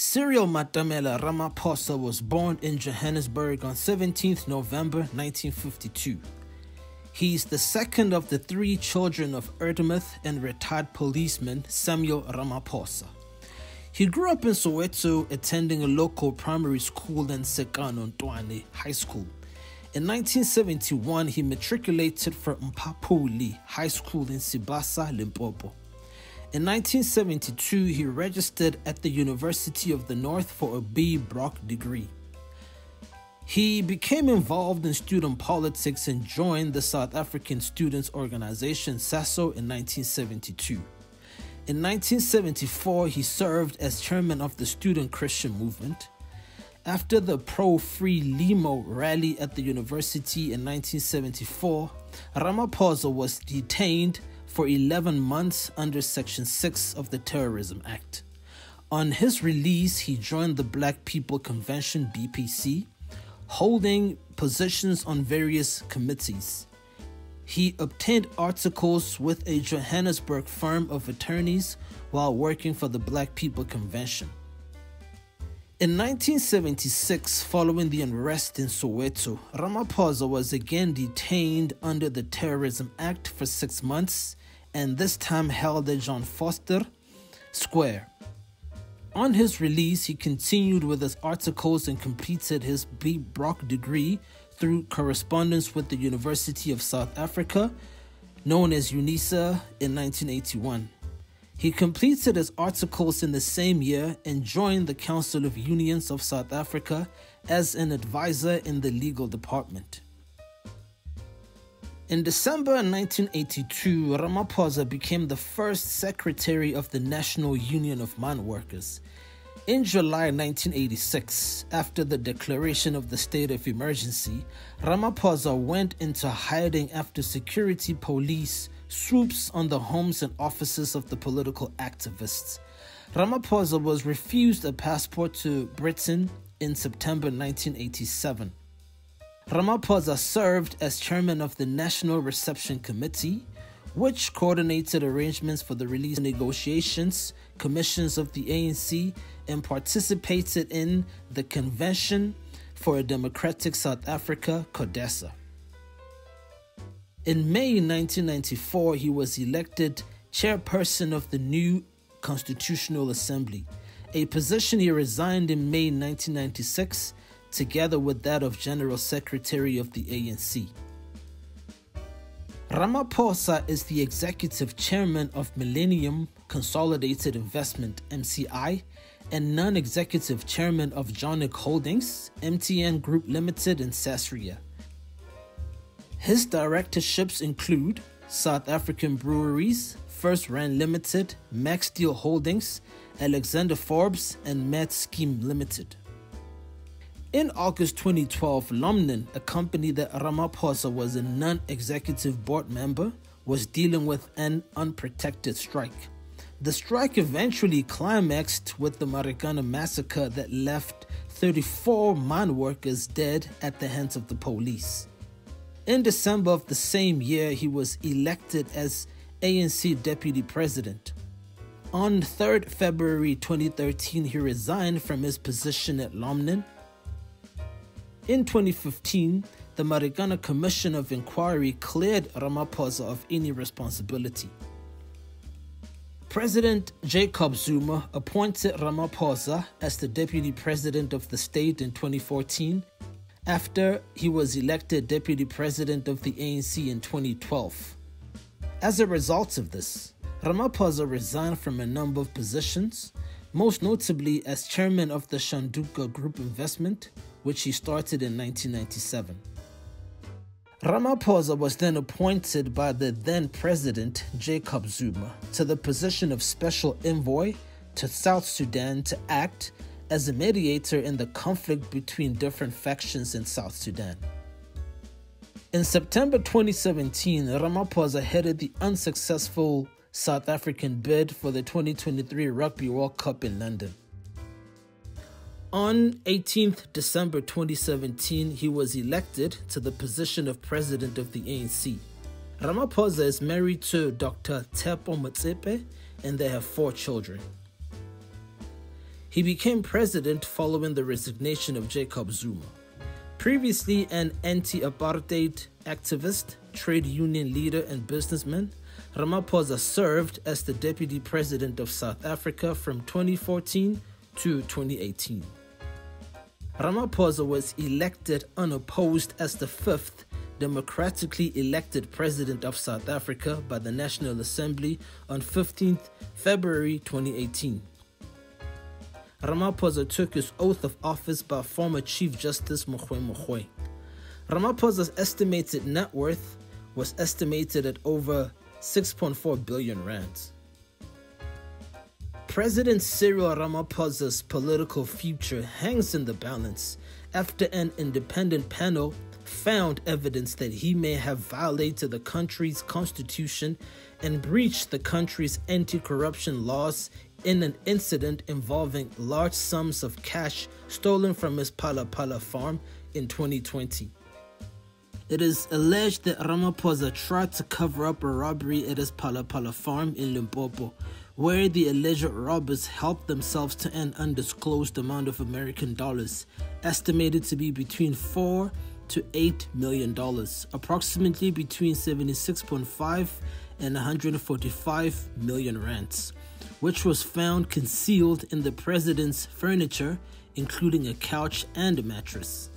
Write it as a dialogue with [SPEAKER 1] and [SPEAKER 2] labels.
[SPEAKER 1] Cyril Matamela Ramaphosa was born in Johannesburg on 17th November 1952. He's the second of the three children of Erdmuth and retired policeman Samuel Ramaphosa. He grew up in Soweto, attending a local primary school and Sekano Ntoane High School. In 1971, he matriculated from Mphaphuli High School in Sibasa, Limpopo. In 1972, he registered at the University of the North for a B. Proc degree. He became involved in student politics and joined the South African Students' Organization SASO in 1972. In 1974, he served as chairman of the Student Christian Movement. After the pro FRELIMO rally at the university in 1974, Ramaphosa was detained for 11 months under Section 6 of the Terrorism Act. On his release, he joined the Black People Convention BPC, holding positions on various committees. He obtained articles with a Johannesburg firm of attorneys while working for the Black People Convention. In 1976, following the unrest in Soweto, Ramaphosa was again detained under the Terrorism Act for six months and this time held at John Vorster Square. On his release, he continued with his articles and completed his B. Proc degree through correspondence with the University of South Africa, known as UNISA, in 1981. He completed his articles in the same year and joined the Council of Unions of South Africa as an advisor in the legal department. In December 1982, Ramaphosa became the first secretary of the National Union of Mine Workers. In July 1986, after the declaration of the state of emergency, Ramaphosa went into hiding after security police swoops on the homes and offices of the political activists. Ramaphosa was refused a passport to Britain in September 1987. Ramaphosa served as chairman of the National Reception Committee, which coordinated arrangements for the release negotiations, commissions of the ANC, and participated in the Convention for a Democratic South Africa, CODESA. In May 1994, he was elected chairperson of the new Constitutional Assembly, a position he resigned in May 1996 together with that of General Secretary of the ANC. Ramaphosa is the executive chairman of Millennium Consolidated Investment MCI and non executive chairman of Johnnic Holdings, MTN Group Limited, and Sasria. His directorships include South African Breweries, FirstRand Limited, Macsteel Holdings, Alexander Forbes, and Medscheme Limited. In August 2012, Lonmin, a company that Ramaphosa was a non executive board member, was dealing with an unprotected strike. The strike eventually climaxed with the Marikana massacre that left 34 mine workers dead at the hands of the police. In December of the same year, he was elected as ANC deputy president. On 3rd February 2013, he resigned from his position at Lonmin in 2015, the Marikana Commission of Inquiry cleared Ramaphosa of any responsibility. President Jacob Zuma appointed Ramaphosa as the deputy president of the state in 2014 after he was elected deputy president of the ANC in 2012. As a result of this, Ramaphosa resigned from a number of positions, most notably as chairman of the Shanduka Group Investment which he started in 1997. Ramaphosa was then appointed by the then president Jacob Zuma to the position of special envoy to South Sudan to act as a mediator in the conflict between different factions in South Sudan. In September 2017, Ramaphosa headed the unsuccessful South African bid for the 2023 Rugby World Cup in London. On 18th December 2017, he was elected to the position of president of the ANC. Ramaphosa is married to Dr. Tshepo Motsepe and they have four children. He became president following the resignation of Jacob Zuma. Previously an anti apartheid activist, trade union leader, and businessman, Ramaphosa served as the deputy president of South Africa from 2014 to 2018. Ramaphosa was elected unopposed as the fifth democratically elected president of South Africa by the National Assembly on 15th February 2018. Ramaphosa took his oath of office by former Chief Justice Mogoeng Mogoeng. Ramaphosa's estimated net worth was estimated at over 6.4 billion rands. President Cyril Ramaphosa's political future hangs in the balance after an independent panel found evidence that he may have violated the country's constitution and breached the country's anti corruption laws in an incident involving large sums of cash stolen from his Phala farm in 2020. It is alleged that Ramaphosa tried to cover up a robbery at his Phala farm in Limpopo, where the alleged robbers helped themselves to an undisclosed amount of American dollars, estimated to be between 4 to 8 million dollars, approximately between 76.5 and 145 million rands, which was found concealed in the president's furniture, including a couch and a mattress.